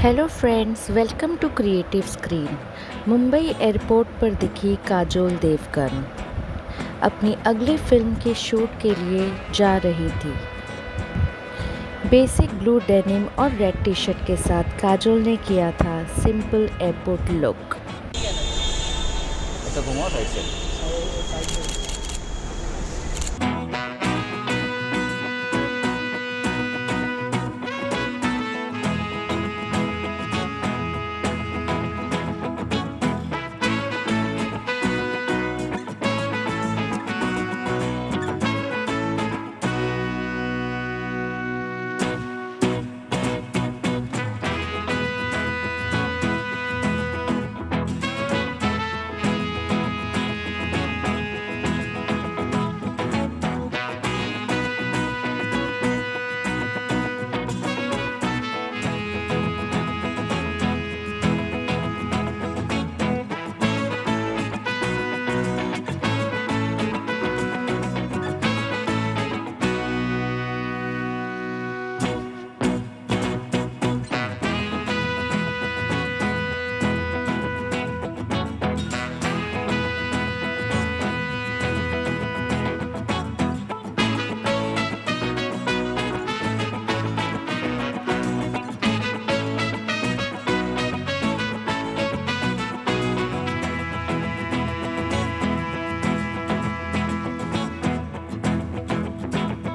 Hello friends welcome to creative screen Mumbai airport पर दिखी काजोल देवगन। अपनी अगली फ़िल्म के शूट के लिए जा रही थी। बेसिक ब्लू डेनिम और रेड टी शर्ट के साथ काजोल ने किया था सिंपल एयरपोर्ट लुक